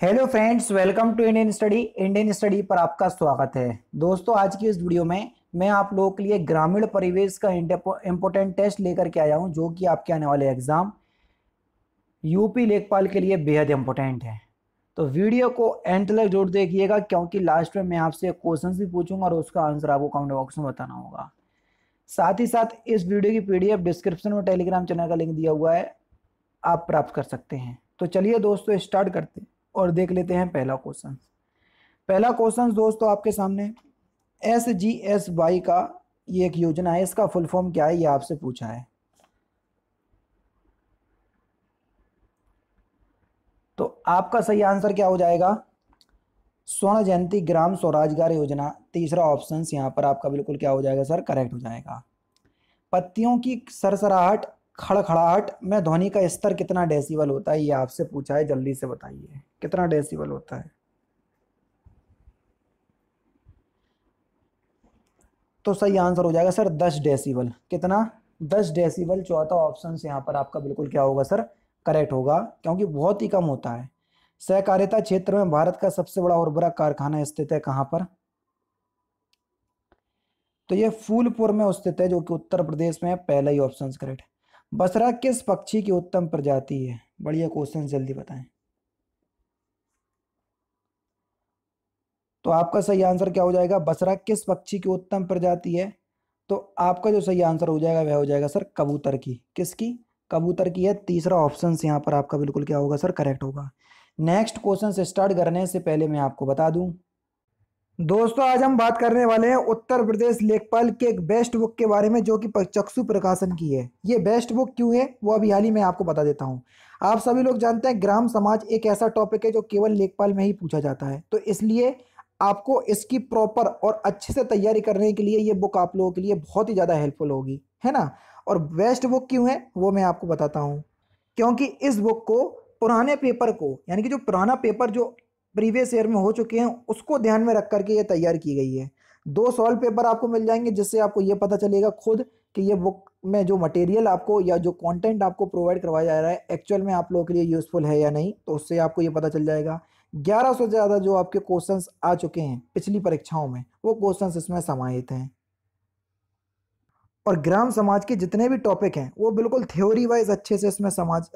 Hello friends welcome to Indian study Indian study पर आपका स्वागत है। दोस्तों, आज की इस वीडियो में मैं आप लोगों के लिए ग्रामीण परिवेश का इंपॉर्टेंट टेस्ट लेकर के आया हूँ, जो कि आपके आने वाले एग्ज़ाम यूपी लेखपाल के लिए बेहद इंपॉर्टेंट है। तो वीडियो को एंड तक जोड़ देखिएगा, क्योंकि लास्ट में मैं आपसे क्वेश्चन भी पूछूँगा और उसका आंसर आपको कमेंट बॉक्स में बताना होगा। साथ ही साथ इस वीडियो की पीडीएफ डिस्क्रिप्शन में टेलीग्राम चैनल का लिंक दिया हुआ है, आप प्राप्त कर सकते हैं। तो चलिए दोस्तों स्टार्ट करते हैं। और देख लेते हैं पहला क्वेश्चन। पहला क्वेश्चन दोस्तों आपके सामने एस जी एस वाई का ये एक योजना है, इसका फुल फॉर्म क्या है, ये आपसे पूछा है। तो आपका सही आंसर क्या हो जाएगा? स्वर्ण जयंती ग्राम स्वराजगार योजना, तीसरा ऑप्शन यहाँ पर आपका बिल्कुल क्या हो जाएगा सर? करेक्ट हो जाएगा। पत्तियों की सरसराहट खड़खड़ाहट, में ध्वनि का स्तर कितना डेसिबल होता है, ये आपसे पूछा है, जल्दी से बताइए, कितना डेसिबल होता है? तो सही आंसर हो जाएगा सर, दस डेसिबल कितना? दस डेसिबल चौथा ऑप्शन यहाँ पर आपका बिल्कुल क्या होगा सर? करेक्ट होगा, क्योंकि बहुत ही कम होता है। सहकारिता क्षेत्र में भारत का सबसे बड़ा उर्वरक कारखाना स्थित है कहाँ पर? तो ये फूलपुर में स्थित है, जो कि उत्तर प्रदेश में है, पहला ही ऑप्शन करेक्ट बसरा किस पक्षी की उत्तम प्रजाति है? बढ़िया क्वेश्चन जल्दी बताएँ। तो आपका सही आंसर क्या हो जाएगा? बसरा किस पक्षी की उत्तम प्रजाति है? तो आपका जो सही आंसर हो जाएगा, वह हो जाएगा सर कबूतर की। किसकी? कबूतर की है। तीसरा ऑप्शन यहाँ पर आपका बिल्कुल क्या होगा सर? करेक्ट होगा। नेक्स्ट क्वेश्चन स्टार्ट करने से पहले मैं आपको बता दूँ दोस्तों, आज हम बात करने वाले हैं उत्तर प्रदेश लेखपाल के एक बेस्ट बुक के बारे में, जो कि चक्षु प्रकाशन की है। ये बेस्ट बुक क्यों है, वो अभी हाल ही में आपको बता देता हूँ। आप सभी लोग जानते हैं, ग्राम समाज एक ऐसा टॉपिक है, जो केवल लेखपाल में ही पूछा जाता है। तो इसलिए आपको इसकी प्रॉपर और अच्छे से तैयारी करने के लिए ये बुक आप लोगों के लिए बहुत ही ज़्यादा हेल्पफुल होगी, है ना? और बेस्ट बुक क्यों है, वो मैं आपको बताता हूँ। क्योंकि इस बुक को पुराने पेपर को, यानी कि जो पुराना पेपर जो प्रीवियस ईयर में हो चुके हैं, उसको ध्यान में रख करके ये तैयार की गई है। दो सॉल्व पेपर आपको मिल जाएँगे, जिससे आपको ये पता चलेगा खुद कि ये बुक में जो मटेरियल आपको या जो कंटेंट आपको प्रोवाइड करवाया जा रहा है एक्चुअल में आप लोगों के लिए यूज़फुल है या नहीं तो उससे आपको ये पता चल जाएगा। ग्यारह से ज़्यादा जो आपके क्वेश्चंस आ चुके हैं पिछली परीक्षाओं में, वो क्वेश्चंस इसमें समाहित हैं। और ग्राम समाज के जितने भी टॉपिक हैं, वो बिल्कुल थ्योरी वाइज अच्छे से इसमें समाज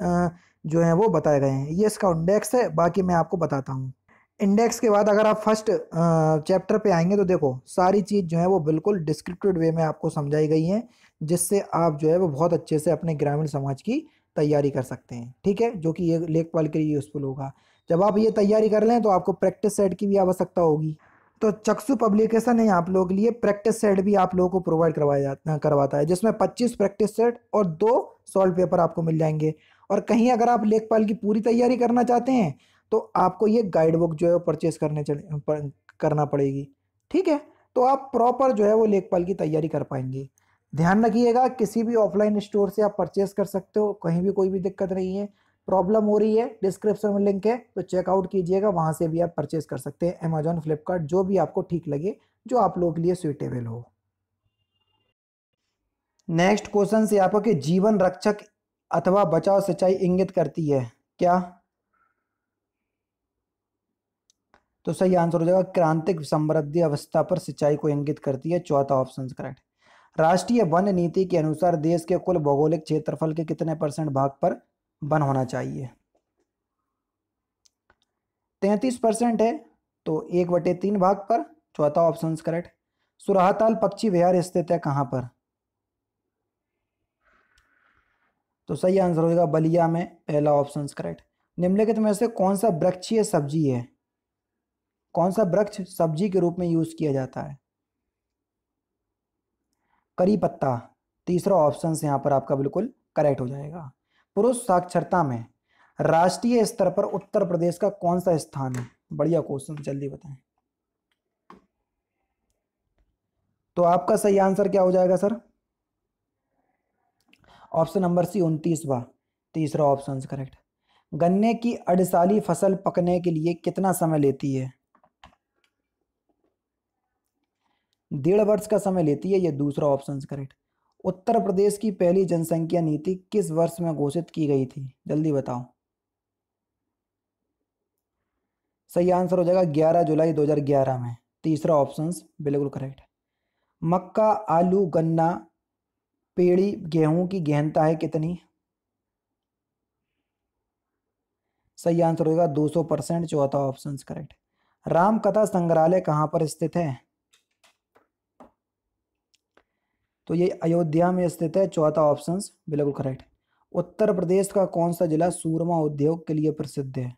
जो है, वो बताए गए हैं। ये इसका इंडेक्स है, बाकी मैं आपको बताता हूँ। इंडेक्स के बाद अगर आप फ़र्स्ट चैप्टर पे आएँगे तो देखो, सारी चीज़ जो है वो बिल्कुल डिस्क्रिप्टेड वे में आपको समझाई गई है, जिससे आप जो है वो बहुत अच्छे से अपने ग्रामीण समाज की तैयारी कर सकते हैं, ठीक है? जो कि ये लेखपाल के लिए यूज़फुल होगा। जब आप ये तैयारी कर लें तो आपको प्रैक्टिस सेट की भी आवश्यकता होगी। तो चक्षु पब्लिकेशन है आप लोगों के लिए प्रैक्टिस सेट भी आप लोगों को प्रोवाइड करवाया जाता करवाता है, जिसमें 25 प्रैक्टिस सेट और दो सॉल्व पेपर आपको मिल जाएँगे। और कहीं अगर आप लेखपाल की पूरी तैयारी करना चाहते हैं तो आपको ये गाइड बुक जो है वो परचेज करने चले पर, करना पड़ेगी। ठीक है? तो आप प्रॉपर जो है वो लेखपाल की तैयारी कर पाएँगे। ध्यान रखिएगा किसी भी ऑफलाइन स्टोर से आप परचेस कर सकते हो कहीं भी कोई भी दिक्कत नहीं है। प्रॉब्लम हो रही है डिस्क्रिप्शन में लिंक है तो चेकआउट कीजिएगा वहाँ से भी आप परचेस कर सकते हैं अमेजोन फ्लिपकार्ट जो भी आपको ठीक लगे जो आप लोगों के लिए सुइटेबल हो। नेक्स्ट क्वेश्चन से आपको जीवन रक्षक अथवा बचाव सिंचाई इंगित करती है। क्या? तो सही आंसर हो जाएगा, क्रांतिक समृद्धि अवस्था पर सिंचाई को इंगित करती है, चौथा ऑप्शन करेक्ट राष्ट्रीय वन नीति के अनुसार देश के कुल भौगोलिक क्षेत्रफल के कितने परसेंट भाग पर वन होना चाहिए? तैतीस परसेंट है तो एक बटे तीन भाग पर, चौथा ऑप्शन करेक्ट सुराहताल पक्षी विहार स्थित है कहाँ पर? तो सही आंसर होगा बलिया में, पहला ऑप्शन करेक्ट निम्नलिखित में से कौन सा वृक्षीय सब्ज़ी है? कौन सा वृक्ष सब्ज़ी के रूप में यूज़ किया जाता है? करी पत्ता। तीसरा ऑप्शन यहाँ पर आपका बिल्कुल करेक्ट हो जाएगा। पुरुष साक्षरता में। राष्ट्रीय स्तर पर उत्तर प्रदेश का कौन सा स्थान है? बढ़िया क्वेश्चन जल्दी बताएँ। तो आपका सही आंसर क्या हो जाएगा सर ऑप्शन नंबर सी उनतीसवा। तीसरा ऑप्शन करेक्ट गन्ने की अड़साली फ़सल पकने के लिए कितना समय लेती है? डेढ़ वर्ष का समय लेती है यह दूसरा ऑप्शन करेक्ट उत्तर प्रदेश की पहली जनसंख्या नीति किस वर्ष में घोषित की गई थी? जल्दी बताओ। सही आंसर हो जाएगा ग्यारह जुलाई 2011 में। तीसरा ऑप्शन बिल्कुल करेक्ट मक्का, आलू, गन्ना, पेड़ी, गेहूँ की गहनता है कितनी? सही आंसर होगा 200 परसेंट, चौथा ऑप्शन करेक्ट राम कथा संग्रहालय कहाँ पर स्थित है? तो ये अयोध्या में स्थित है, चौथा ऑप्शन बिल्कुल करेक्ट उत्तर प्रदेश का कौन सा जिला सूरमा उद्योग के लिए प्रसिद्ध है?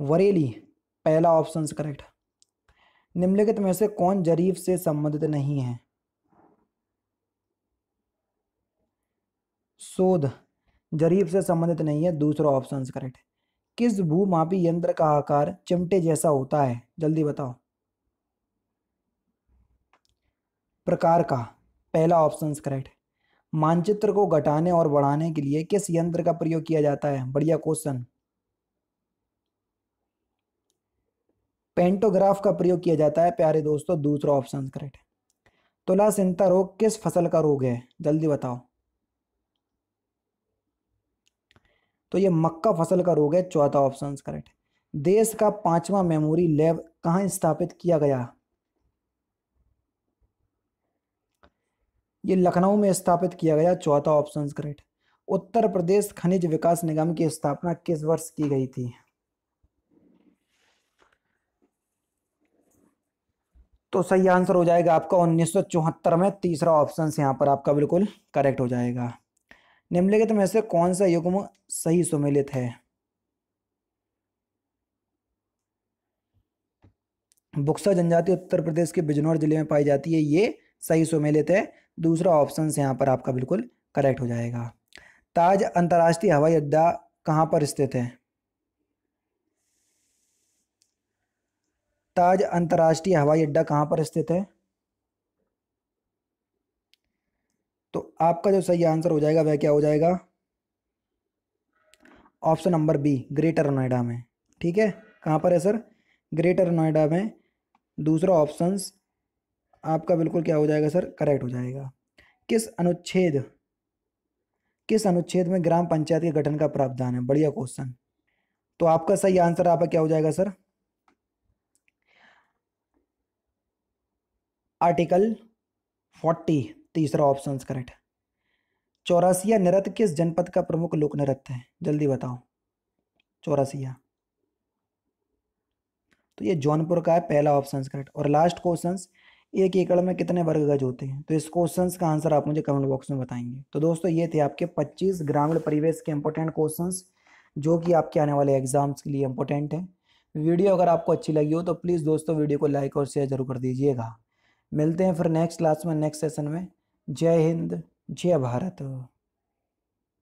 वरेली, पहला ऑप्शन करेक्ट निम्नलिखित में से कौन जरीफ से संबंधित नहीं है? शोध जरीफ से संबंधित नहीं है, दूसरा ऑप्शन करेक्ट किस भूमापी यंत्र का आकार चिमटे जैसा होता है? जल्दी बताओ। प्रकार का पहला ऑप्शन करेक्ट मानचित्र को घटाने और बढ़ाने के लिए किस यंत्र का प्रयोग किया जाता है? बढ़िया क्वेश्चन पेंटोग्राफ का प्रयोग किया जाता है, प्यारे दोस्तों, दूसरा ऑप्शन करेक्ट तुला सिंता रोग किस फ़सल का रोग है? जल्दी बताओ। तो ये मक्का फ़सल का रोग है, चौथा ऑप्शन करेक्ट देश का पांचवा मेमोरी लैब कहाँ स्थापित किया गया? ये लखनऊ में स्थापित किया गया चौथा ऑप्शन करेक्ट उत्तर प्रदेश खनिज विकास निगम की स्थापना किस वर्ष की गई थी? तो सही आंसर हो जाएगा आपका उन्नीस सौ चौहत्तर में, तीसरा ऑप्शन यहाँ पर आपका बिल्कुल करेक्ट हो जाएगा। निम्नलिखित में से कौन सा युग्म सही सुमेलित है? बुक्सा जनजाति उत्तर प्रदेश के बिजनौर ज़िले में पाई जाती है, ये सही सुमेलित है। दूसरा ऑप्शन यहाँ पर आपका बिल्कुल करेक्ट हो जाएगा। ताज अंतर्राष्ट्रीय हवाई अड्डा कहाँ पर स्थित है? ताज अंतर्राष्ट्रीय हवाई अड्डा कहाँ पर स्थित है? तो आपका जो सही आंसर हो जाएगा, वह क्या हो जाएगा? Option number B greater Noida में। ठीक है? कहाँ पर है सर ग्रेटर नोएडा में। दूसरा ऑप्शन आपका बिल्कुल क्या हो जाएगा सर? करेक्ट हो जाएगा। किस अनुच्छेद? किस अनुच्छेद में ग्राम पंचायत के गठन का प्रावधान है? बढ़िया क्वेश्चन तो आपका सही आंसर आपका क्या हो जाएगा सर? आर्टिकल फोर्टी तीसरा ऑप्शन करेक्ट चौरासिया नृत्य किस जनपद का प्रमुख लोक नृत्य है? जल्दी बताओ। चौरासिया। तो ये जौनपुर का है, पहला ऑप्शन करेक्ट और लास्ट क्वेश्चन एक एकड़ में कितने वर्ग गज होते हैं? तो इस क्वेश्चन का आंसर आप मुझे कमेंट बॉक्स में बताएँगे। तो दोस्तों, ये थे आपके 25 ग्रामीण परिवेश के इंपॉर्टेंट क्वेश्चन जो कि आपके आने वाले एग्ज़ाम्स के लिए इंपॉर्टेंट हैं। वीडियो अगर आपको अच्छी लगी हो तो प्लीज़ दोस्तों, वीडियो को लाइक और शेयर ज़रूर कर दीजिएगा। मिलते हैं फिर नेक्स्ट क्लास में नेक्स्ट सेशन में। जय हिंद, जय भारत।